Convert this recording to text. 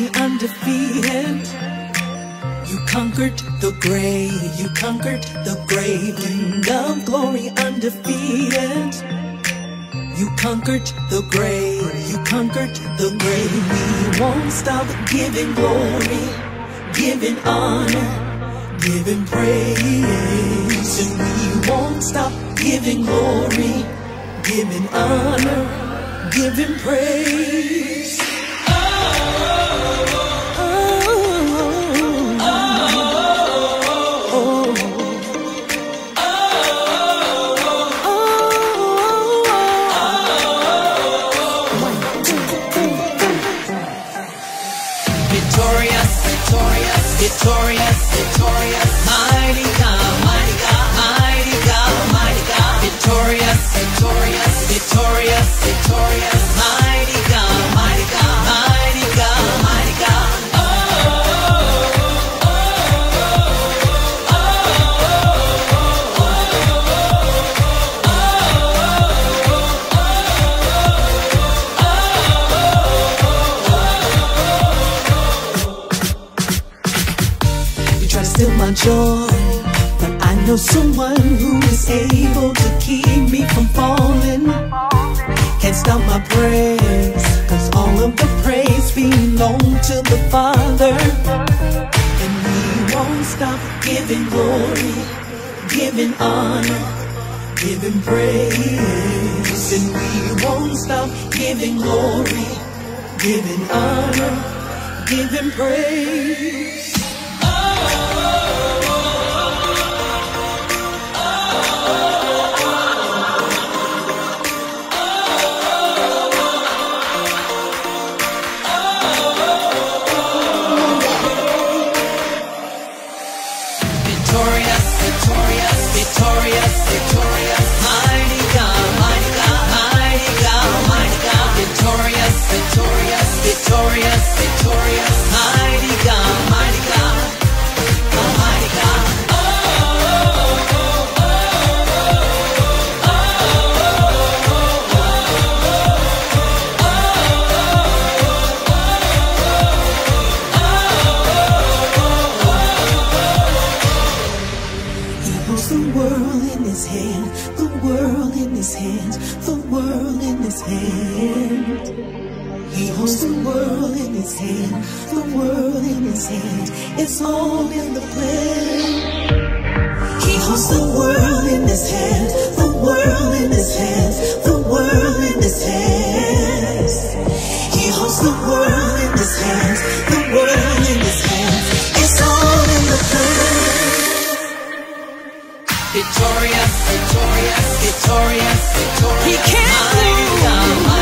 glory undefeated. You conquered the grave, you conquered the grave, King of glory undefeated. You conquered the grave, you conquered the grave. We won't stop giving glory, giving honor, giving praise. And we won't stop giving glory, giving honor, giving praise. Victorious, victorious, victorious, To my joy, but I know someone who is able to keep me from falling. Can't stop my praise, cause all of the praise belong to the Father. And we won't stop giving glory, giving honor, giving praise. And we won't stop giving glory, giving honor, giving praise. His hand, the world in his hands, the world in his hand. He holds the world in his hand, the world in his hand. It's all in the plan. He holds the world in his hand, the world in his hands, the world in his hands. He holds the world in his hands, the world Victorious, victorious, victorious, victorious. He can't lose.